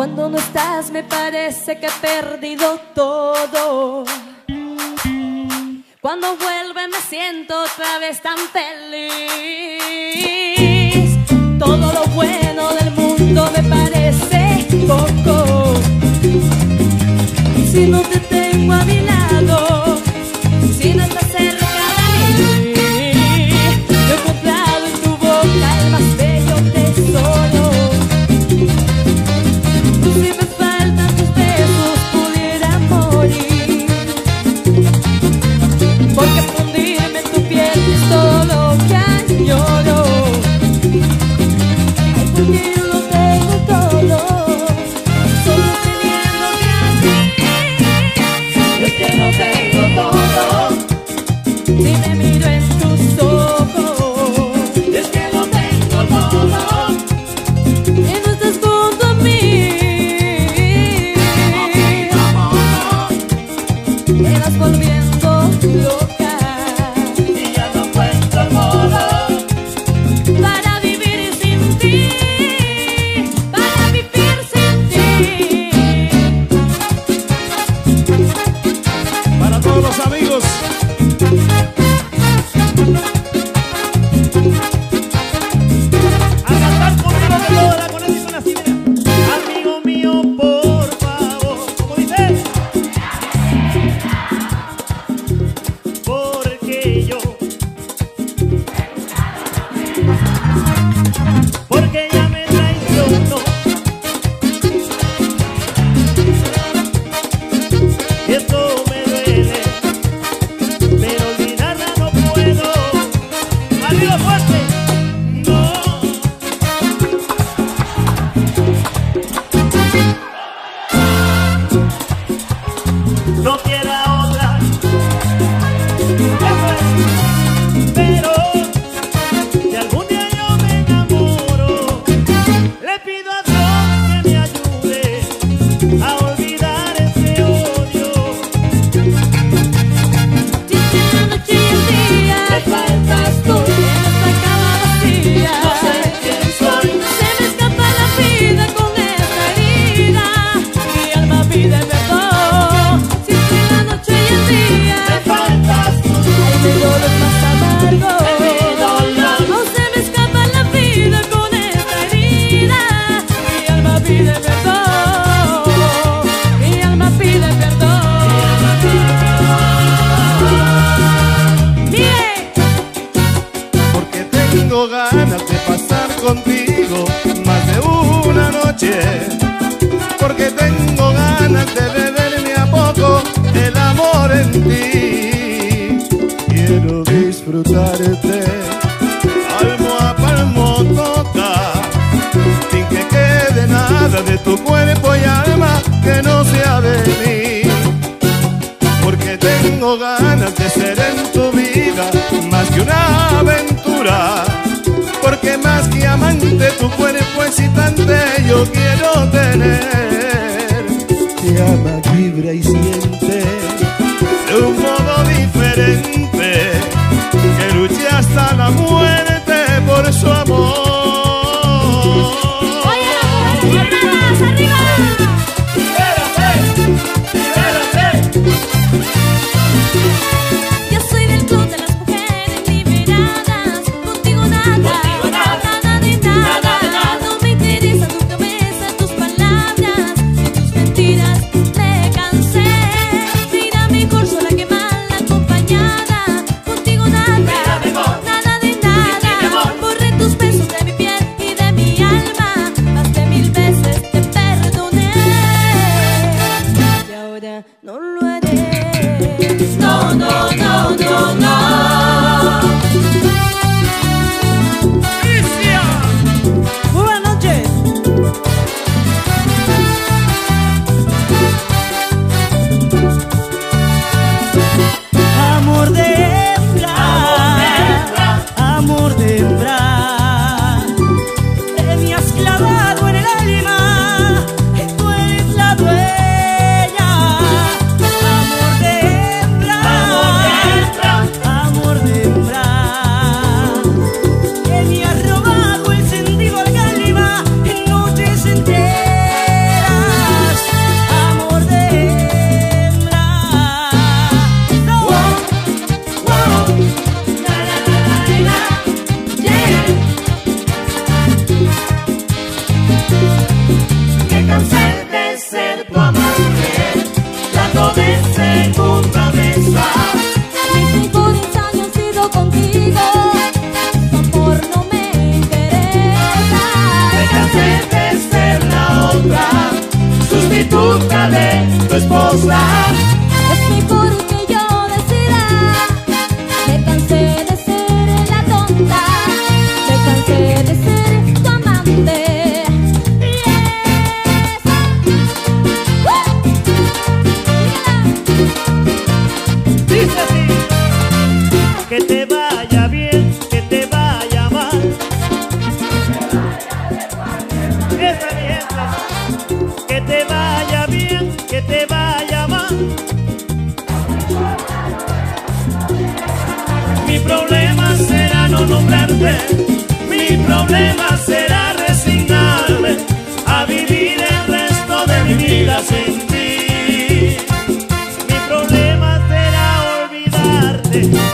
Cuando no estás me parece que he perdido todo. Cuando vuelve me siento otra vez tan feliz. Todo lo bueno del mundo me parece poco. Y si no te No se me escapa la vida con esta herida. Mi alma pide perdón, mi alma pide perdón, bien, porque tengo ganas de pasar contigo más de una noche. disfrutarte. Palmo a palmo toca, sin que quede nada de tu cuerpo y alma que no sea de mí. Porque tengo ganas de ser en tu vida más que una aventura. Porque más que amante tu cuerpo excitante yo quiero tener. goes. Mi problema será no nombrarte, mi problema será resignarme a vivir el resto de mi vida sin ti. Mi problema será olvidarte.